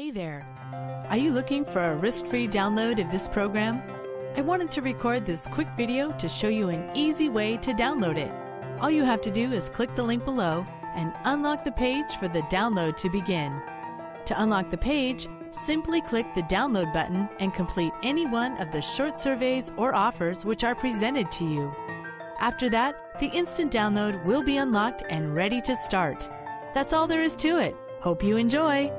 Hey there! Are you looking for a risk-free download of this program? I wanted to record this quick video to show you an easy way to download it. All you have to do is click the link below and unlock the page for the download to begin. To unlock the page, simply click the download button and complete any one of the short surveys or offers which are presented to you. After that, the instant download will be unlocked and ready to start. That's all there is to it. Hope you enjoy!